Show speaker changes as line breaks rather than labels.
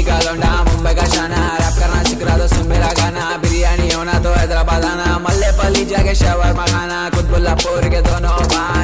दिल्ली का लौंडा मुंबई का शाना रैप करना सीख रहा तो सुन मेरा गाना बिरयानी होना तो हैदराबाद आना मल्ले पली जाके शवर मखाना खुद बुल्लापुर के दोनों भाई